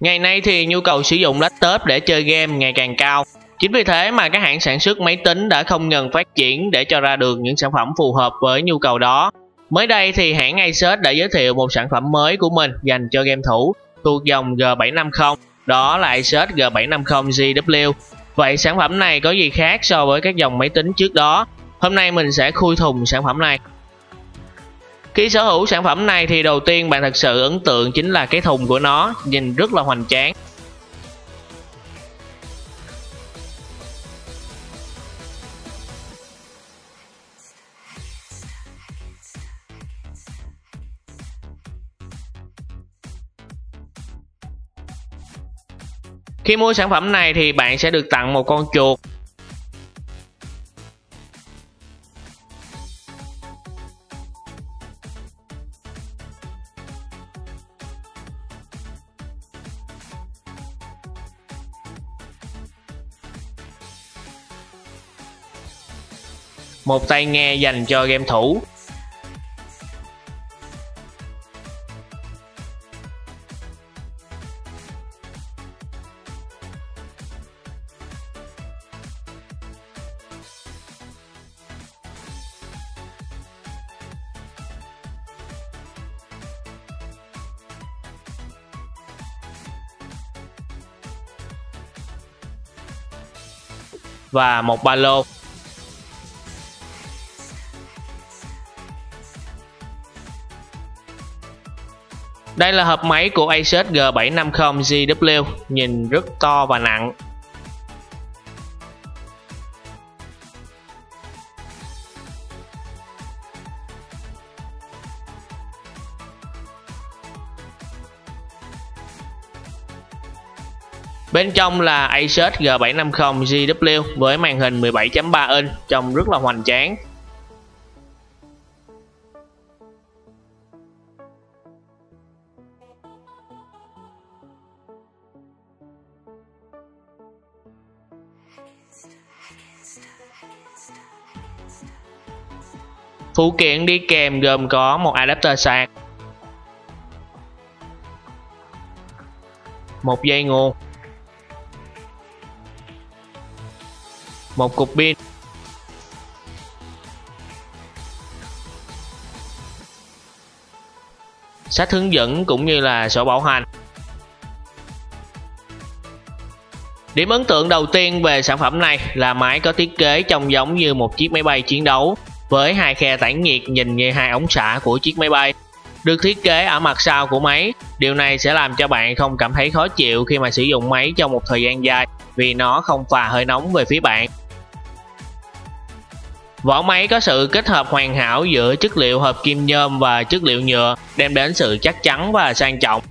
Ngày nay thì nhu cầu sử dụng laptop để chơi game ngày càng cao. Chính vì thế mà các hãng sản xuất máy tính đã không ngừng phát triển để cho ra được những sản phẩm phù hợp với nhu cầu đó. Mới đây thì hãng Asus đã giới thiệu một sản phẩm mới của mình dành cho game thủ thuộc dòng G750, đó là Asus G750 GW. Vậy sản phẩm này có gì khác so với các dòng máy tính trước đó? Hôm nay mình sẽ khui thùng sản phẩm này. Khi sở hữu sản phẩm này thì đầu tiên bạn thật sự ấn tượng chính là cái thùng của nó, nhìn rất là hoành tráng. Khi mua sản phẩm này thì bạn sẽ được tặng một con chuột một tai nghe dành cho game thủ. Và một ba lô. Đây là hộp máy của Asus G750 GW, nhìn rất to và nặng. Bên trong là Asus G750 GW với màn hình 17.3 inch trông rất là hoành tráng. Phụ kiện đi kèm gồm có một adapter sạc, một dây nguồn, một cục pin, sách hướng dẫn cũng như là sổ bảo hành. Điểm ấn tượng đầu tiên về sản phẩm này là máy có thiết kế trông giống như một chiếc máy bay chiến đấu với hai khe tản nhiệt nhìn như hai ống xả của chiếc máy bay. Được thiết kế ở mặt sau của máy, điều này sẽ làm cho bạn không cảm thấy khó chịu khi mà sử dụng máy trong một thời gian dài vì nó không phà hơi nóng về phía bạn. Vỏ máy có sự kết hợp hoàn hảo giữa chất liệu hợp kim nhôm và chất liệu nhựa đem đến sự chắc chắn và sang trọng.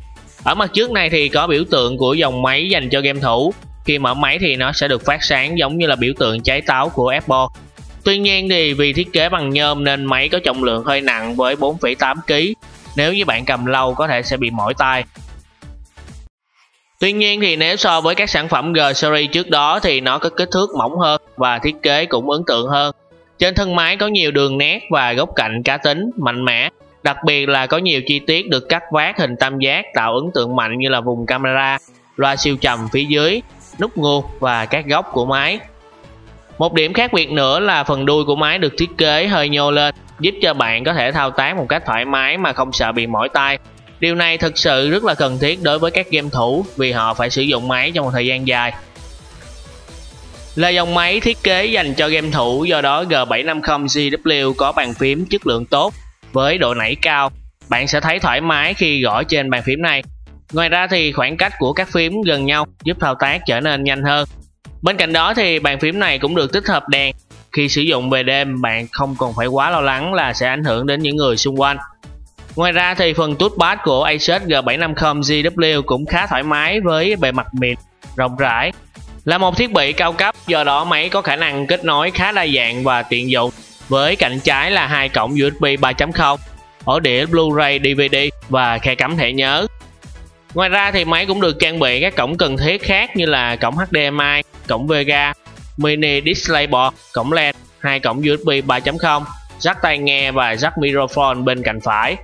Ở mặt trước này thì có biểu tượng của dòng máy dành cho game thủ. Khi mở máy thì nó sẽ được phát sáng giống như là biểu tượng trái táo của Apple. Tuy nhiên thì vì thiết kế bằng nhôm nên máy có trọng lượng hơi nặng với 4,8 kg. Nếu như bạn cầm lâu có thể sẽ bị mỏi tay. Tuy nhiên thì nếu so với các sản phẩm G series trước đó thì nó có kích thước mỏng hơn và thiết kế cũng ấn tượng hơn. Trên thân máy có nhiều đường nét và góc cạnh cá tính, mạnh mẽ. Đặc biệt là có nhiều chi tiết được cắt vát hình tam giác tạo ấn tượng mạnh như là vùng camera, loa siêu trầm phía dưới, nút nguồn và các góc của máy. Một điểm khác biệt nữa là phần đuôi của máy được thiết kế hơi nhô lên, giúp cho bạn có thể thao tác một cách thoải mái mà không sợ bị mỏi tay. Điều này thực sự rất là cần thiết đối với các game thủ vì họ phải sử dụng máy trong một thời gian dài. Là dòng máy thiết kế dành cho game thủ do đó G750CW có bàn phím chất lượng tốt với độ nảy cao. Bạn sẽ thấy thoải mái khi gõ trên bàn phím này. Ngoài ra thì khoảng cách của các phím gần nhau giúp thao tác trở nên nhanh hơn. Bên cạnh đó thì bàn phím này cũng được tích hợp đèn. Khi sử dụng về đêm bạn không còn phải quá lo lắng là sẽ ảnh hưởng đến những người xung quanh. Ngoài ra thì phần touchpad của Asus G750 GW cũng khá thoải mái với bề mặt mịn, rộng rãi. Là một thiết bị cao cấp do đó máy có khả năng kết nối khá đa dạng và tiện dụng với cạnh trái là hai cổng USB 3.0, ổ đĩa Blu-ray DVD và khe cắm thẻ nhớ. Ngoài ra thì máy cũng được trang bị các cổng cần thiết khác như là cổng HDMI, cổng Vega, mini DisplayPort, cổng LED, hai cổng USB 3.0, jack tai nghe và jack microphone bên cạnh phải.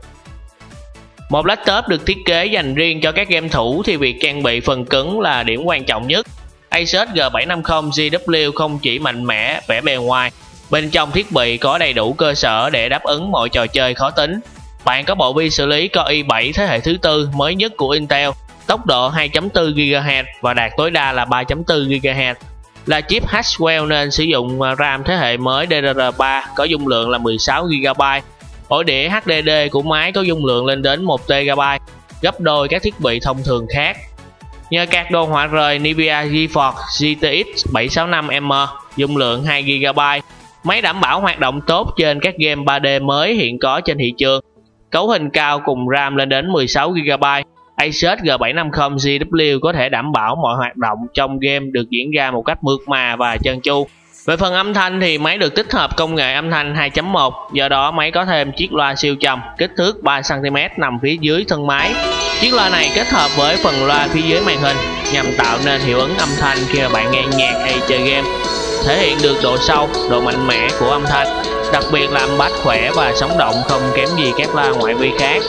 Một laptop được thiết kế dành riêng cho các game thủ thì việc trang bị phần cứng là điểm quan trọng nhất. Asus G750 GW không chỉ mạnh mẽ vẻ bề ngoài, bên trong thiết bị có đầy đủ cơ sở để đáp ứng mọi trò chơi khó tính. Bạn có bộ vi xử lý Core i7 thế hệ thứ tư mới nhất của Intel, tốc độ 2.4 GHz và đạt tối đa là 3.4 GHz. Là chip Haswell nên sử dụng à, RAM thế hệ mới DDR3 có dung lượng là 16 GB Ổ đĩa HDD của máy có dung lượng lên đến 1TB, gấp đôi các thiết bị thông thường khác. Nhờ các đồ họa rời Nvidia GeForce GTX 765M dung lượng 2GB, máy đảm bảo hoạt động tốt trên các game 3D mới hiện có trên thị trường. Cấu hình cao cùng RAM lên đến 16GB, Asus G750ZW có thể đảm bảo mọi hoạt động trong game được diễn ra một cách mượt mà và chân chu. Về phần âm thanh thì máy được tích hợp công nghệ âm thanh 2.1, do đó máy có thêm chiếc loa siêu trầm kích thước 3cm nằm phía dưới thân máy. Chiếc loa này kết hợp với phần loa phía dưới màn hình nhằm tạo nên hiệu ứng âm thanh khi mà bạn nghe nhạc hay chơi game, thể hiện được độ sâu, độ mạnh mẽ của âm thanh, đặc biệt là âm bass khỏe và sống động không kém gì các loa ngoại vi khác.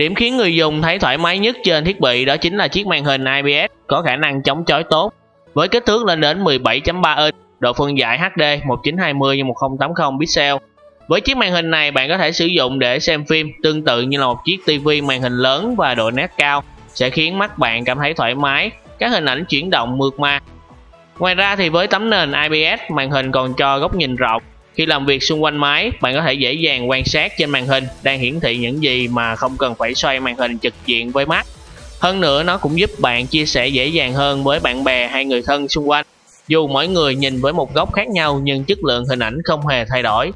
Điểm khiến người dùng thấy thoải mái nhất trên thiết bị đó chính là chiếc màn hình IPS có khả năng chống chói tốt. Với kích thước lên đến 17.3 inch, độ phân giải HD 1920 x 1080 pixel. Với chiếc màn hình này bạn có thể sử dụng để xem phim tương tự như là một chiếc TV màn hình lớn và độ nét cao sẽ khiến mắt bạn cảm thấy thoải mái, các hình ảnh chuyển động mượt mà. Ngoài ra thì với tấm nền IPS, màn hình còn cho góc nhìn rộng khi làm việc xung quanh máy, bạn có thể dễ dàng quan sát trên màn hình đang hiển thị những gì mà không cần phải xoay màn hình trực diện với mắt. Hơn nữa nó cũng giúp bạn chia sẻ dễ dàng hơn với bạn bè hay người thân xung quanh. Dù mỗi người nhìn với một góc khác nhau nhưng chất lượng hình ảnh không hề thay đổi.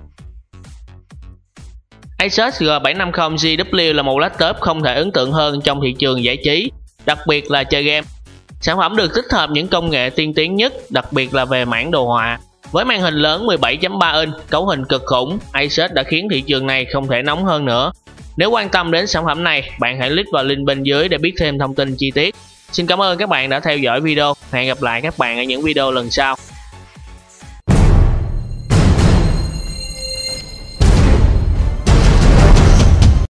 Asus G750 GW là một laptop không thể ấn tượng hơn trong thị trường giải trí, đặc biệt là chơi game. Sản phẩm được tích hợp những công nghệ tiên tiến nhất, đặc biệt là về mảng đồ họa, với màn hình lớn 17.3 inch, cấu hình cực khủng, Asus đã khiến thị trường này không thể nóng hơn nữa. Nếu quan tâm đến sản phẩm này, bạn hãy click vào link bên dưới để biết thêm thông tin chi tiết. Xin cảm ơn các bạn đã theo dõi video. Hẹn gặp lại các bạn ở những video lần sau.